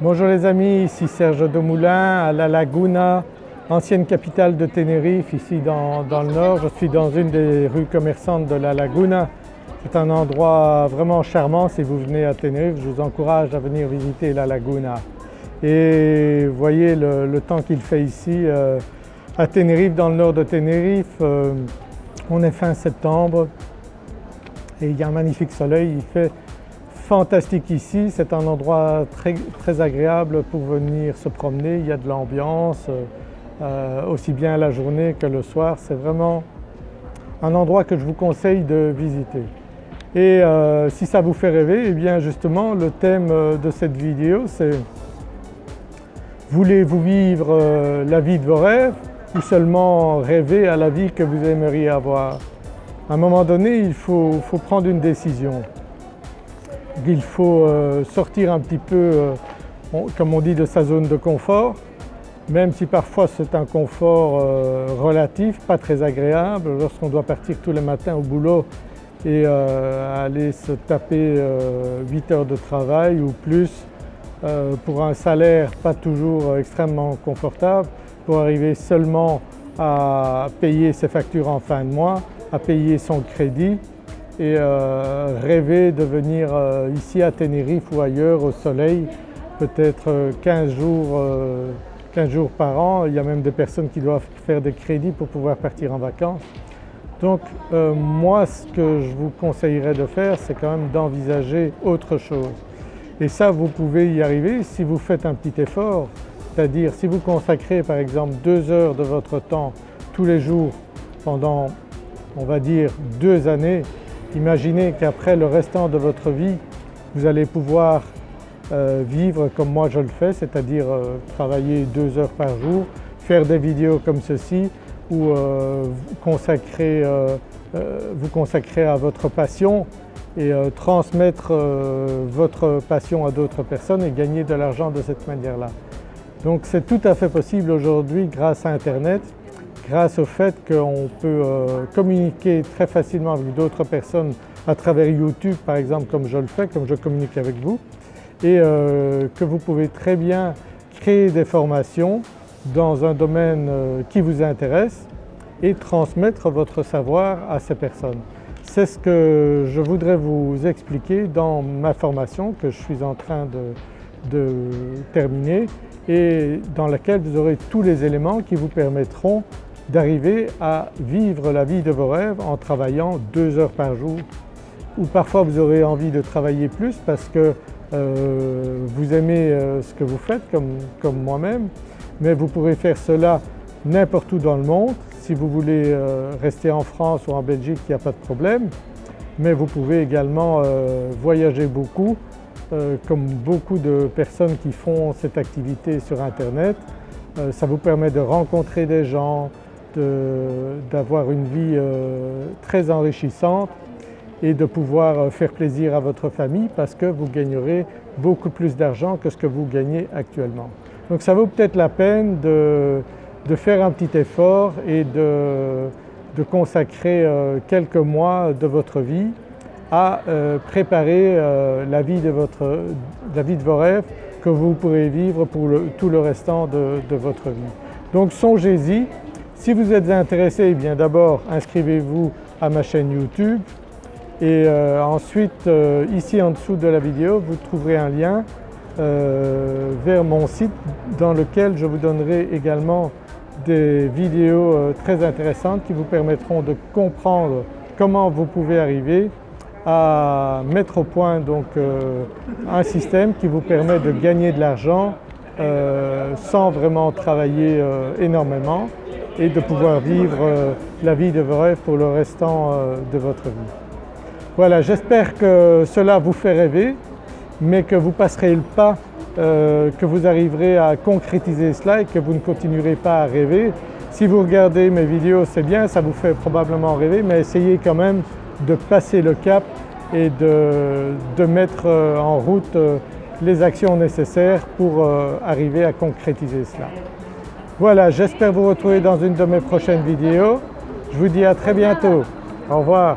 Bonjour les amis, ici Serge Demoulin à La Laguna, ancienne capitale de Tenerife ici dans, le nord. Je suis dans une des rues commerçantes de La Laguna. C'est un endroit vraiment charmant si vous venez à Tenerife, je vous encourage à venir visiter La Laguna. Et voyez le, temps qu'il fait ici euh, à Tenerife, dans le nord de Tenerife. Euh, on est fin septembre et il y a un magnifique soleil, fantastique ici, c'est un endroit très, très, agréable pour venir se promener, il y a de l'ambiance euh, aussi bien la journée que le soir, c'est vraiment un endroit que je vous conseille de visiter. Et euh, si ça vous fait rêver, eh bien justement le thème euh, de cette vidéo c'est voulez-vous vivre la vie de vos rêves ou seulement rêver à la vie que vous aimeriez avoir? À un moment donné il faut prendre une décision il faut euh, sortir un petit peu, euh, comme on dit, de sa zone de confort, même si parfois c'est un confort euh, relatif, pas très agréable, lorsqu'on doit partir tous les matins au boulot et aller se taper 8 heures de travail ou plus pour un salaire pas toujours extrêmement confortable, pour arriver seulement à payer ses factures en fin de mois, à payer son crédit et euh, rêver de venir euh, ici à Tenerife ou ailleurs au soleil peut-être 15 jours, 15 euh, jours par an. Il y a même des personnes qui doivent faire des crédits pour pouvoir partir en vacances. Donc moi ce que je vous conseillerais de faire c'est quand même d'envisager autre chose. Et ça vous pouvez y arriver si vous faites un petit effort, c'est-à-dire si vous consacrez par exemple deux heures de votre temps tous les jours pendant on va dire deux années Imaginez qu'après le restant de votre vie, vous allez pouvoir euh, vivre comme moi je le fais, c'est-à-dire euh, travailler deux heures par jour, faire des vidéos comme ceci ou euh, vous, consacrer, vous consacrer à votre passion et transmettre votre passion à d'autres personnes et gagner de l'argent de cette manière-là. Donc c'est tout à fait possible aujourd'hui grâce à Internet grâce au fait qu'on peut euh, communiquer très facilement avec d'autres personnes à travers YouTube par exemple comme je le fais, comme je communique avec vous et euh, que vous pouvez très bien créer des formations dans un domaine euh, qui vous intéresse et transmettre votre savoir à ces personnes. C'est ce que je voudrais vous expliquer dans ma formation que je suis en train de, de terminer et dans laquelle vous aurez tous les éléments qui vous permettront d'arriver à vivre la vie de vos rêves en travaillant deux heures par jour ou parfois vous aurez envie de travailler plus parce que euh, vous aimez euh, ce que vous faites comme, moi-même mais vous pourrez faire cela n'importe où dans le monde. Si vous voulez euh, rester en France ou en Belgique, il n'y a pas de problème mais vous pouvez également voyager beaucoup comme beaucoup de personnes qui font cette activité sur internet. ça vous permet de rencontrer des gens, d'avoir une vie euh, très enrichissante et de pouvoir euh, faire plaisir à votre famille parce que vous gagnerez beaucoup plus d'argent que ce que vous gagnez actuellement. Donc ça vaut peut-être la peine de, faire un petit effort et de, consacrer euh, quelques mois de votre vie à préparer la vie, de votre, la vie de vos rêves que vous pourrez vivre pour tout le restant de, de votre vie. Donc songez-y, si vous êtes intéressé, eh bien d'abord inscrivez-vous à ma chaîne YouTube. Et euh, ensuite euh, ici en dessous de la vidéo vous trouverez un lien euh, vers mon site dans lequel je vous donnerai également des vidéos très intéressantes qui vous permettront de comprendre comment vous pouvez arriver à mettre au point donc un système qui vous permet de gagner de l'argent sans vraiment travailler énormément et de pouvoir vivre euh, la vie de vos rêves pour le restant euh, de votre vie. Voilà, j'espère que cela vous fait rêver mais que vous passerez le pas, euh, que vous arriverez à concrétiser cela et que vous ne continuerez pas à rêver. Si vous regardez mes vidéos c'est bien, ça vous fait probablement rêver mais essayez quand même de passer le cap et de, mettre en route les actions nécessaires pour arriver à concrétiser cela. Voilà, j'espère vous retrouver dans une de mes prochaines vidéos. Je vous dis à très bientôt. Au revoir.